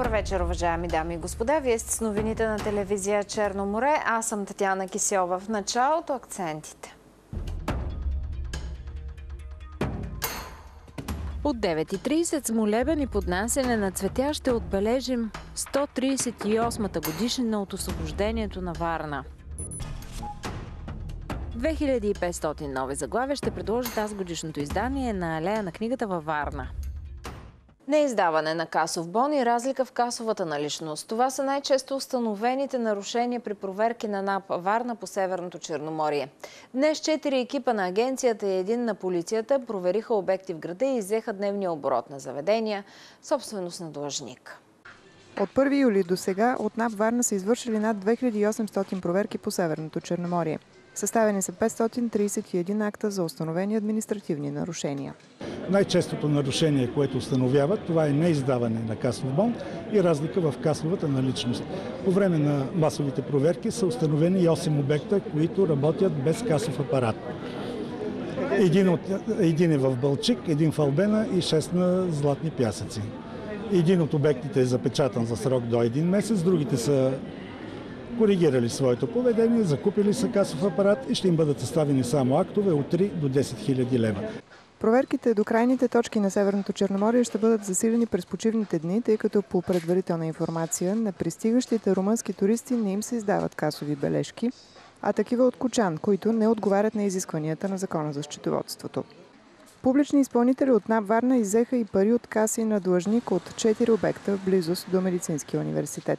Добър вечер, уважаеми дами и господа. Вие сте с новините на телевизия Черно море. Аз съм Татьяна Кисьова. В началото акцентите. От 9.30 с молебен и поднасене на цветя ще отбележим 138-та годишнина от освобождението на Варна. 2500 нови заглавия ще предложи тази годишното издание на Алея на книгата във Варна. Неиздаване на касов бон и разлика в касовата наличност. Това са най-често установените нарушения при проверки на НАП Варна по Северното Черноморие. Днес четири екипа на агенцията и един на полицията провериха обекти в града и изеха дневния оборот на заведения, собственост на длъжник. От 1 юли до сега от НАП Варна са извършили над 2800 проверки по Северното Черноморие. Съставени са 531 акта за установени административни нарушения. Най-честото нарушение, което установяват, това е неиздаване на касов бон и разлика в касовата наличност. По време на масовите проверки са установени и 8 обекта, които работят без касов апарат. Един, от, един е в Бълчик, един в Албена и 6 на Златни пясъци. Един от обектите е запечатан за срок до един месец, другите са коригирали своето поведение, закупили са касов апарат и ще им бъдат съставени само актове от 3 до 10 000 лева. Проверките до крайните точки на Северното Черноморие ще бъдат засилени през почивните дни, тъй като по предварителна информация на пристигащите румънски туристи не им се издават касови бележки, а такива от Кочан, които не отговарят на изискванията на Закона за счетоводството. Публични изпълнители от НАП Варна изеха и пари от каси на длъжник от 4 обекта в близост до Медицинския университет.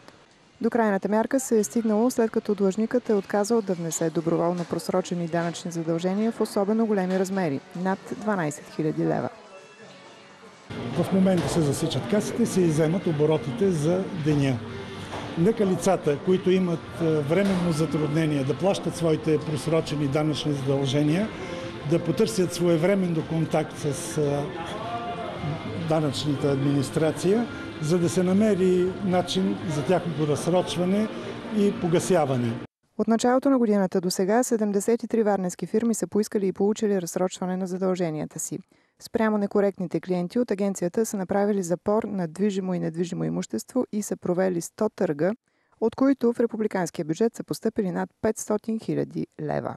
До крайната мярка се е стигнало след като длъжникът е отказал да внесе доброволно просрочени данъчни задължения в особено големи размери – над 12 000 лева. В момента се засичат касите се иземат оборотите за деня. Нека лицата, които имат временно затруднение да плащат своите просрочени данъчни задължения, да потърсят своевременно контакт с данъчната администрация, за да се намери начин за тяхното разсрочване и погасяване. От началото на годината до сега 73 варненски фирми са поискали и получили разсрочване на задълженията си. Спрямо некоректните клиенти от агенцията са направили запор на движимо и недвижимо имущество и са провели 100 търга, от които в републиканския бюджет са поступили над 500 000 лева.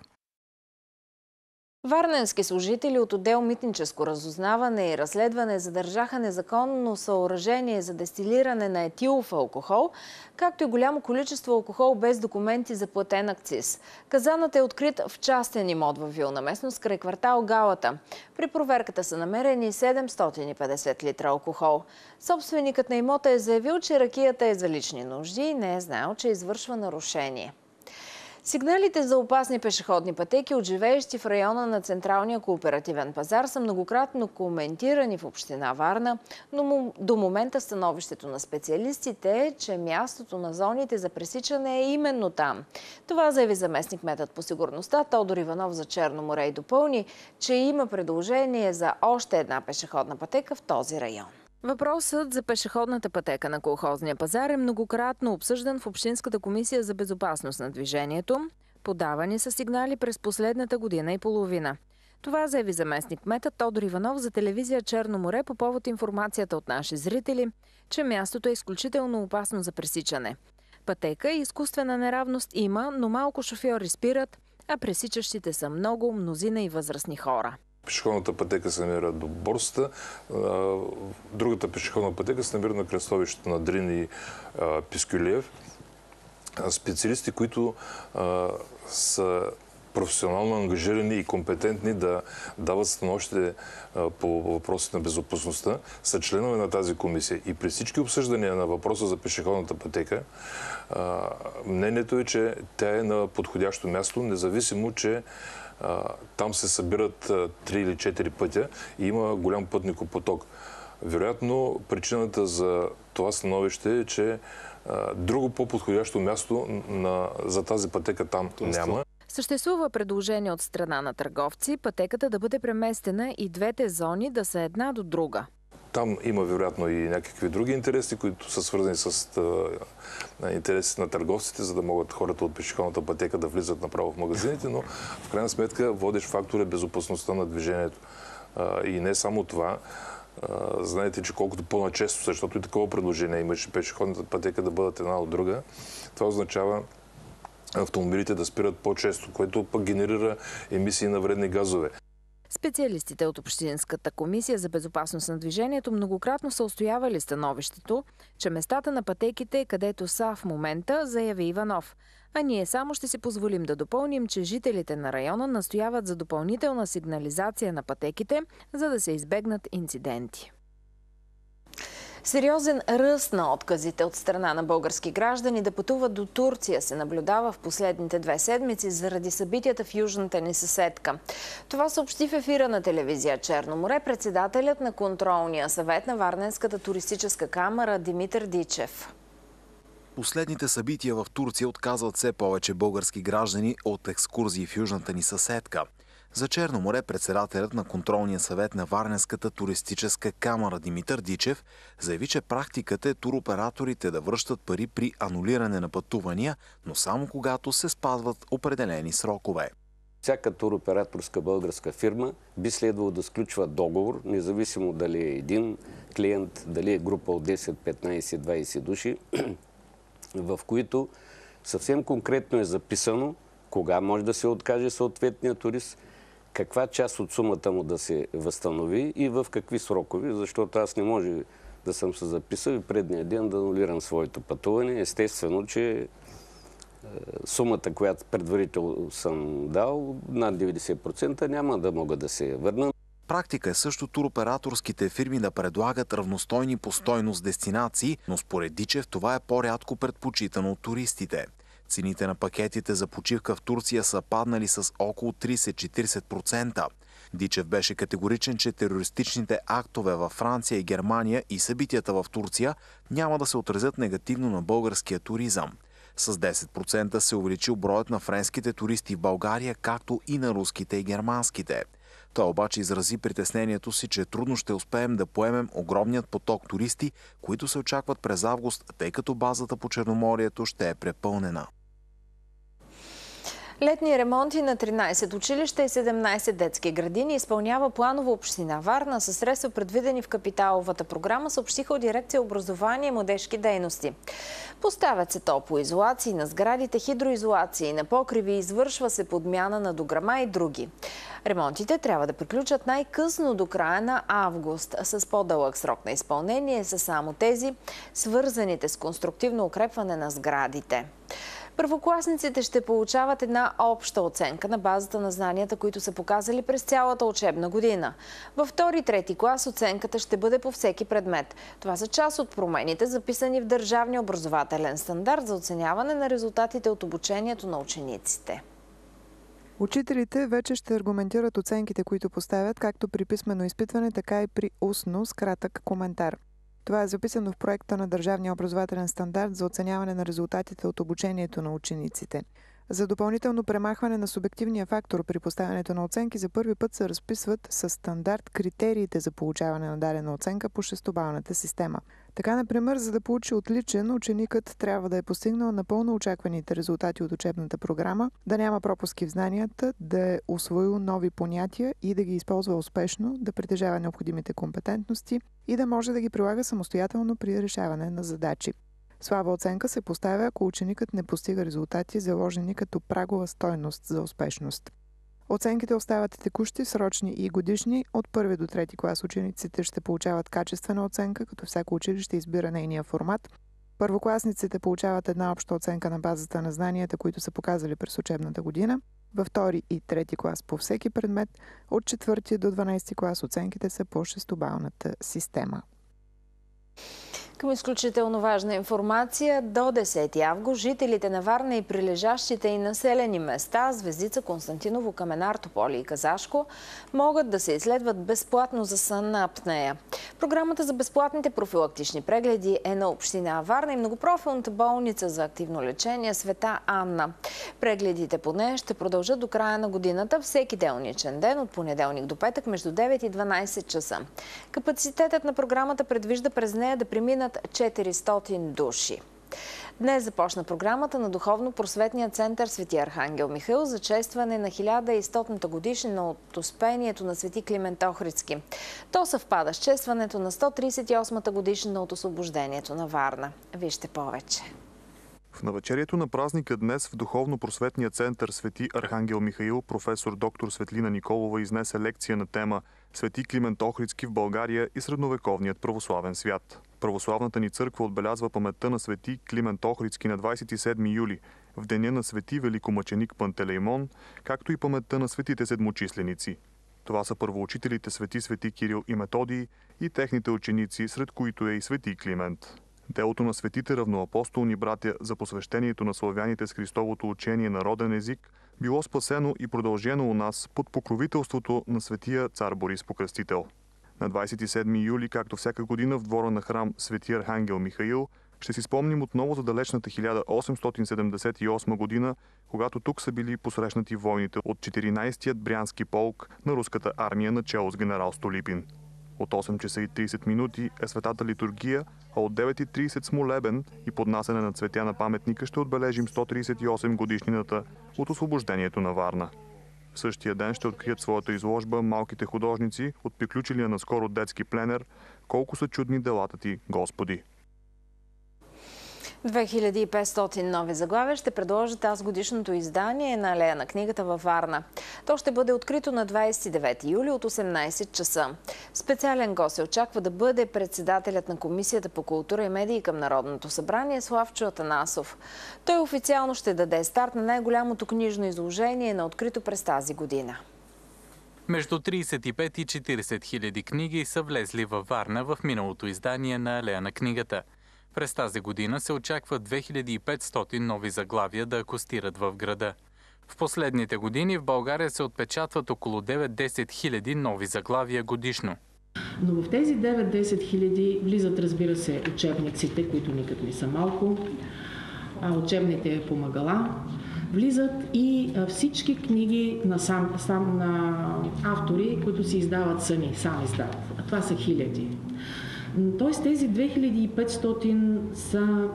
Варненски служители от отдел митническо разузнаване и разследване задържаха незаконно съоръжение за дестилиране на етилов алкохол, както и голямо количество алкохол без документи за платен акциз. Казанът е открит в частен имот във Вилна местност край квартал Галата. При проверката са намерени 750 литра алкохол. Собственикът на имота е заявил, че ракията е за лични нужди и не е знаел, че извършва нарушение. Сигналите за опасни пешеходни пътеки от живеещи в района на Централния кооперативен пазар са многократно коментирани в община Варна, но до момента становището на специалистите е, че мястото на зоните за пресичане е именно там. Това заяви заместник метът по сигурността Тодор Иванов за Черно море и допълни, че има предложение за още една пешеходна пътека в този район. Въпросът за пешеходната пътека на колхозния пазар е многократно обсъждан в Общинската комисия за безопасност на движението. Подавани са сигнали през последната година и половина. Това заяви заместник мета Тодор Иванов за телевизия Черно море по повод информацията от наши зрители, че мястото е изключително опасно за пресичане. Пътека и изкуствена неравност има, но малко шофьори спират, а пресичащите са много, мнозина и възрастни хора. Пешеходната пътека се намира до борста. Другата пешеходна пътека се намира на кръстовището на Дрин и Пискюлиев. Специалисти, които са професионално ангажирани и компетентни да дават становище по въпросите на безопасността, са членове на тази комисия. И при всички обсъждания на въпроса за пешеходната пътека, мнението е, че тя е на подходящо място, независимо, че там се събират три или четири пътя и има голям пътникопоток. Вероятно, причината за това становище е, че друго по-подходящо място на, за тази пътека там няма. Съществува предложение от страна на търговци пътеката да бъде преместена и двете зони да са една до друга. Там има вероятно и някакви други интереси, които са свързани с интересите на търговците, за да могат хората от пешеходната пътека да влизат направо в магазините, но в крайна сметка водещ фактор е безопасността на движението. И не само това, знаете, че колкото по-начесто, защото и такова предложение имаше пешеходната пътека да бъдат една от друга, това означава автомобилите да спират по-често, което пък генерира емисии на вредни газове. Специалистите от Общинската комисия за безопасност на движението многократно са устоявали становището, че местата на пътеките, където са в момента, заяви Иванов. А ние само ще си позволим да допълним, че жителите на района настояват за допълнителна сигнализация на пътеките, за да се избегнат инциденти. Сериозен ръст на отказите от страна на български граждани да пътуват до Турция се наблюдава в последните две седмици заради събитията в южната ни съседка. Това съобщи в ефира на телевизия Черно море председателят на контролния съвет на Варненската туристическа камера Димитър Дичев. Последните събития в Турция отказват все повече български граждани от екскурзии в южната ни съседка – за Черно море председателят на контролния съвет на Варненската туристическа камера Димитър Дичев заяви, че практиката е туроператорите да връщат пари при анулиране на пътувания, но само когато се спазват определени срокове. Всяка туроператорска българска фирма би следвало да сключва договор, независимо дали е един клиент, дали е група от 10, 15, 20 души, в които съвсем конкретно е записано кога може да се откаже съответния турист, каква част от сумата му да се възстанови и в какви срокове, защото аз не може да съм се записал и предния ден да анулирам своето пътуване. Естествено, че е, сумата, която предварително съм дал, над 90% няма да мога да се върна. Практика е също туроператорските фирми да предлагат равностойни по стойност дестинации, но според Дичев това е по-рядко предпочитано от туристите. Цените на пакетите за почивка в Турция са паднали с около 30-40%. Дичев беше категоричен, че терористичните актове във Франция и Германия и събитията в Турция няма да се отразят негативно на българския туризъм. С 10% се увеличил броят на френските туристи в България, както и на руските и германските. Той обаче изрази притеснението си, че трудно ще успеем да поемем огромният поток туристи, които се очакват през август, тъй като базата по Черноморието ще е препълнена. Летни ремонти на 13 училища и 17 детски градини изпълнява планова община Варна със средства предвидени в капиталовата програма, съобщиха от дирекция образование и младежки дейности. Поставят се топлоизолации на сградите, хидроизолации на покриви, извършва се подмяна на дограма и други. Ремонтите трябва да приключат най-късно до края на август. С по-дълъг срок на изпълнение са само тези, свързаните с конструктивно укрепване на сградите. Първокласниците ще получават една обща оценка на базата на знанията, които са показали през цялата учебна година. Във втори и трети клас оценката ще бъде по всеки предмет. Това са част от промените, записани в Държавния образователен стандарт за оценяване на резултатите от обучението на учениците. Учителите вече ще аргументират оценките, които поставят, както при писмено изпитване, така и при устно с кратък коментар. Това е записано в проекта на Държавния образователен стандарт за оценяване на резултатите от обучението на учениците. За допълнително премахване на субективния фактор при поставянето на оценки за първи път се разписват с стандарт критериите за получаване на дадена оценка по шестобалната система. Така, например, за да получи отличен, ученикът трябва да е постигнал напълно очакваните резултати от учебната програма, да няма пропуски в знанията, да е освоил нови понятия и да ги използва успешно, да притежава необходимите компетентности и да може да ги прилага самостоятелно при решаване на задачи. Слаба оценка се поставя, ако ученикът не постига резултати, заложени като прагова стойност за успешност. Оценките остават текущи, срочни и годишни. От първи до трети клас учениците ще получават качествена оценка, като всяко училище избира нейния формат. Първокласниците получават една обща оценка на базата на знанията, които са показали през учебната година. Във втори и трети клас по всеки предмет, от четвърти до 12 клас оценките са по шестобалната система. Към изключително важна информация, до 10 август жителите на Варна и прилежащите и населени места Звездица, Константиново, Каменар, Тополи и Казашко могат да се изследват безплатно за сън на апнея. Програмата за безплатните профилактични прегледи е на Община Варна и многопрофилната болница за активно лечение Света Анна. Прегледите по нея ще продължат до края на годината всеки делничен ден от понеделник до петък между 9 и 12 часа. Капацитетът на програмата предвижда през нея да преминат 400 души. Днес започна програмата на Духовно-просветния център Свети Архангел Михаил за честване на 1100-та годишнина от успението на Свети Климент Охридски. То съвпада с честването на 138-та годишнина от освобождението на Варна. Вижте повече. В навечерието на празника днес в Духовно-просветния център Свети Архангел Михаил професор доктор Светлина Николова изнесе лекция на тема Свети Климент Охридски в България и средновековният православен свят. Православната ни църква отбелязва паметта на Свети Климент Охридски на 27 юли, в деня на Свети Великомъченик Пантелеймон, както и паметта на светите седмочисленици. Това са първоучителите Свети Свети Кирил и Методий и техните ученици, сред които е и Свети Климент. Делото на светите равноапостолни братя за посвещението на славяните с Христовото учение на роден език било спасено и продължено у нас под покровителството на светия цар Борис Покръстител. На 27 юли, както всяка година в двора на храм Свети Архангел Михаил, ще си спомним отново за далечната 1878 година, когато тук са били посрещнати войните от 14-тият брянски полк на руската армия начало с генерал Столипин. От 8 часа и 30 минути е светата литургия, а от 9.30 с молебен и поднасене на цветя на паметника ще отбележим 138 годишнината от освобождението на Варна. В същия ден ще открият своята изложба малките художници от приключилия наскоро детски пленер «Колко са чудни делата ти, Господи». 2500 нови заглавия ще предложат аз годишното издание на Алея на книгата във Варна. То ще бъде открито на 29 юли от 18 часа. Специален гост се очаква да бъде председателят на Комисията по култура и медии към Народното събрание Славчо Атанасов. Той официално ще даде старт на най-голямото книжно изложение на открито през тази година. Между 35 и 40 хиляди книги са влезли във Варна в миналото издание на Алея на книгата – през тази година се очаква 2500 нови заглавия да акустират в града. В последните години в България се отпечатват около 9-10 хиляди нови заглавия годишно. Но в тези 9-10 хиляди влизат, разбира се, учебниците, които никак не са малко, учебните помагала, влизат и всички книги на, сам, сам, на автори, които се издават сами, сам издават. А това са хиляди. Тоест тези 2500 са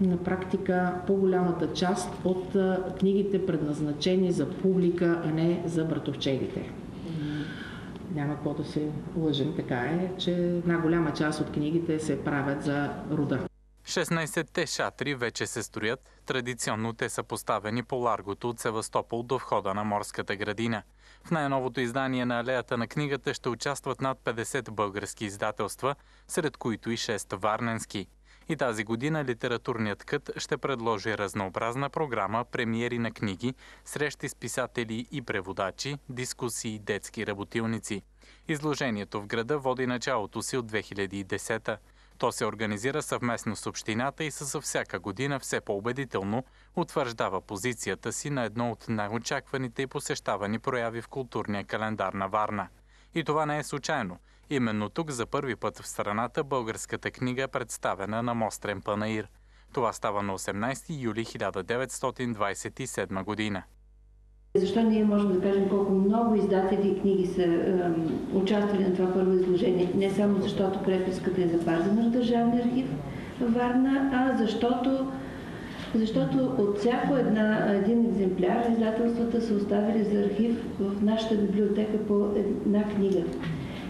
на практика по-голямата част от книгите предназначени за публика, а не за братовчедите. Няма какво да се лъжим, така е, че една голяма част от книгите се правят за рода. 16-те шатри вече се строят. Традиционно те са поставени по ларгото от Севастопол до входа на морската градина. В най-новото издание на Алеята на книгата ще участват над 50 български издателства, сред които и 6 варненски. И тази година литературният кът ще предложи разнообразна програма, премиери на книги, срещи с писатели и преводачи, дискусии, детски работилници. Изложението в града води началото си от 2010 то се организира съвместно с общината и със всяка година все по-убедително утвърждава позицията си на едно от най-очакваните и посещавани прояви в културния календар на Варна. И това не е случайно. Именно тук за първи път в страната българската книга е представена на Мострен Панаир. Това става на 18 юли 1927 година. Защо ние можем да кажем колко много издатели и книги са е, участвали на това първо изложение? Не само защото преписката е запазена в Държавния архив в Варна, а защото, защото от всяко една, един екземпляр издателствата са оставили за архив в нашата библиотека по една книга.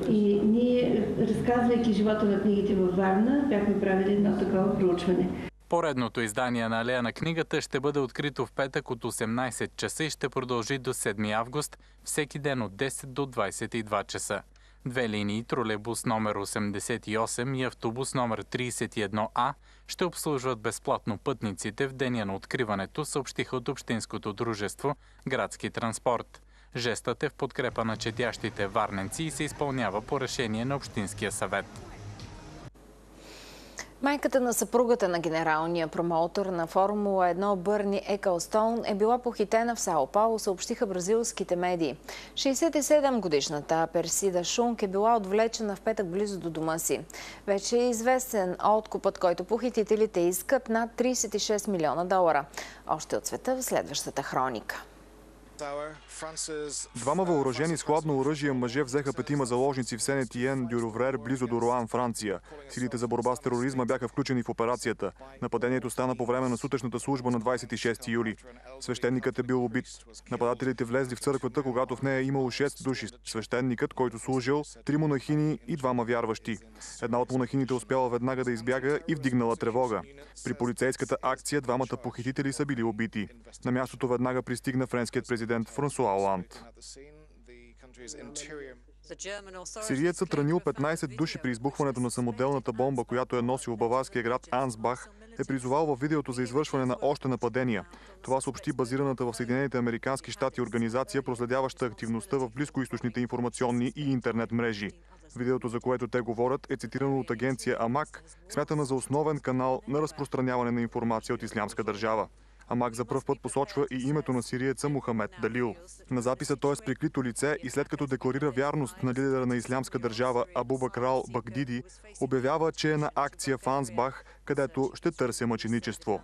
И ние, разказвайки живота на книгите във Варна, бяхме правили едно такова проучване. Поредното издание на Алея на книгата ще бъде открито в петък от 18 часа и ще продължи до 7 август, всеки ден от 10 до 22 часа. Две линии, тролейбус номер 88 и автобус номер 31А ще обслужват безплатно пътниците в деня на откриването, съобщиха от Общинското дружество Градски транспорт. Жестът е в подкрепа на четящите варненци и се изпълнява по решение на Общинския съвет. Майката на съпругата на генералния промоутор на Формула 1 Бърни Екълстоун е била похитена в Сао Пауло, съобщиха бразилските медии. 67-годишната Персида Шунк е била отвлечена в петък близо до дома си. Вече е известен откупът, който похитителите искат над 36 милиона долара. Още от света в следващата хроника. Двама въоръжени с хладно оръжие мъже взеха петима заложници в Сенетиен Дюроврер, близо до Роан, Франция. Силите за борба с тероризма бяха включени в операцията. Нападението стана по време на сутъчната служба на 26 юли. Свещеникът е бил убит. Нападателите влезли в църквата, когато в нея е имало 6 души. Свещеникът, който служил, три монахини и двама вярващи. Една от монахините успяла веднага да избяга и вдигнала тревога. При полицейската акция двамата похитители са били убити. На мястото веднага пристигна френският президент Франсуа Оланд. Сириецът ранил 15 души при избухването на самоделната бомба, която е носил баварския град Ансбах, е призовал във видеото за извършване на още нападения. Това съобщи базираната в Съединените Американски щати организация, проследяваща активността в близкоисточните информационни и интернет мрежи. Видеото, за което те говорят, е цитирано от агенция АМАК, смятана за основен канал на разпространяване на информация от Ислямска държава. Амак за пръв път посочва и името на сириеца Мухамед Далил. На записа той е с прикрито лице и след като декларира вярност на лидера на ислямска държава Абу Бакрал Багдиди, обявява, че е на акция в Ансбах, където ще търся мъченичество.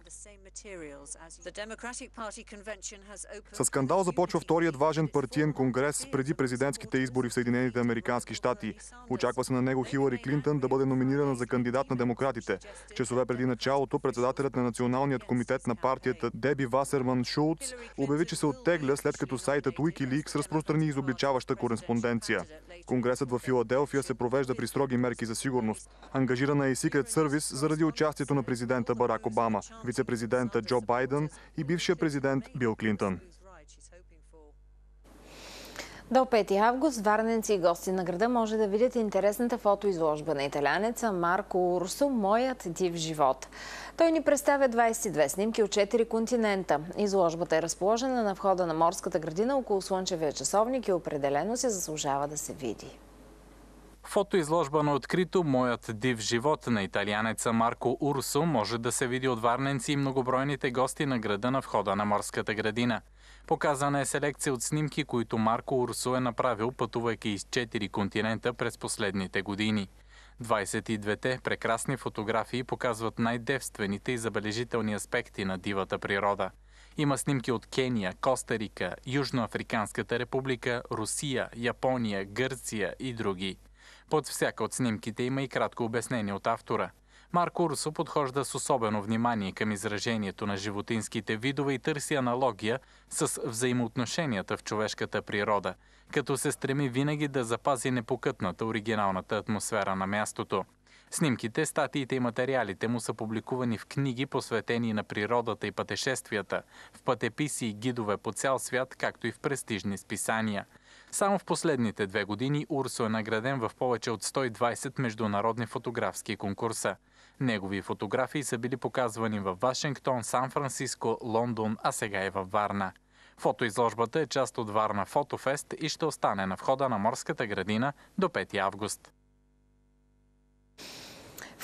С скандал започва вторият важен партиен конгрес преди президентските избори в Съединените Американски щати. Очаква се на него Хилари Клинтън да бъде номинирана за кандидат на демократите. Часове преди началото председателят на Националният комитет на партията Деби Васерман Шулц обяви, че се оттегля след като сайтът Wikileaks разпространи изобличаваща кореспонденция. Конгресът в Филаделфия се провежда при строги мерки за сигурност. Ангажирана е и Secret Service заради участието на президента Барак Обама, вице-президента Джо Байден и бившия президент Бил Клинтън. До 5 август варненци и гости на града може да видят интересната фотоизложба на италянеца Марко Урсо «Моят див живот». Той ни представя 22 снимки от 4 континента. Изложбата е разположена на входа на морската градина около Слънчевия часовник и определено се заслужава да се види. Фотоизложба на открито «Моят див живот» на италианеца Марко Урсо може да се види от варненци и многобройните гости на града на входа на морската градина. Показана е селекция от снимки, които Марко Урсо е направил, пътувайки из 4 континента през последните години. 22-те прекрасни фотографии показват най-девствените и забележителни аспекти на дивата природа. Има снимки от Кения, Коста Рика, Южноафриканската република, Русия, Япония, Гърция и други. Под всяка от снимките има и кратко обяснение от автора. Марко Русо подхожда с особено внимание към изражението на животинските видове и търси аналогия с взаимоотношенията в човешката природа, като се стреми винаги да запази непокътната оригиналната атмосфера на мястото. Снимките, статиите и материалите му са публикувани в книги, посветени на природата и пътешествията, в пътеписи и гидове по цял свят, както и в престижни списания – само в последните две години Урсо е награден в повече от 120 международни фотографски конкурса. Негови фотографии са били показвани в Вашингтон, Сан-Франциско, Лондон, а сега и във Варна. Фотоизложбата е част от Варна Фотофест и ще остане на входа на морската градина до 5 август.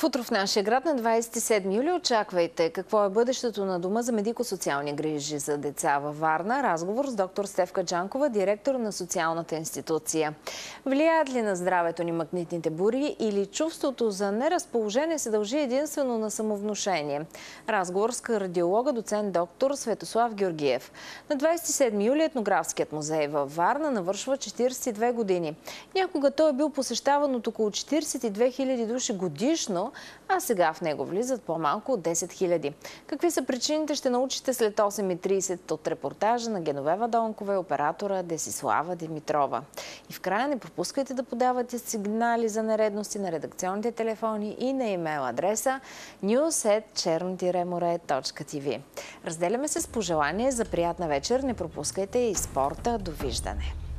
В нашия град на 27 юли очаквайте какво е бъдещето на Дома за медико-социални грижи за деца във Варна. Разговор с доктор Стевка Джанкова, директор на социалната институция. Влияят ли на здравето ни магнитните бури или чувството за неразположение се дължи единствено на самовнушение? Разговор с кардиолога, доцент доктор Светослав Георгиев. На 27 юли етнографският музей във Варна навършва 42 години. Някога той е бил посещаван от около 42 000 души годишно, а сега в него влизат по-малко от 10 000. Какви са причините, ще научите след 8.30 от репортажа на Геновева Донкова и оператора Десислава Димитрова. И в края не пропускайте да подавате сигнали за нередности на редакционните телефони и на имейл адреса news.черно-море.tv. Разделяме се с пожелание за приятна вечер. Не пропускайте и спорта. Довиждане!